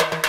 you.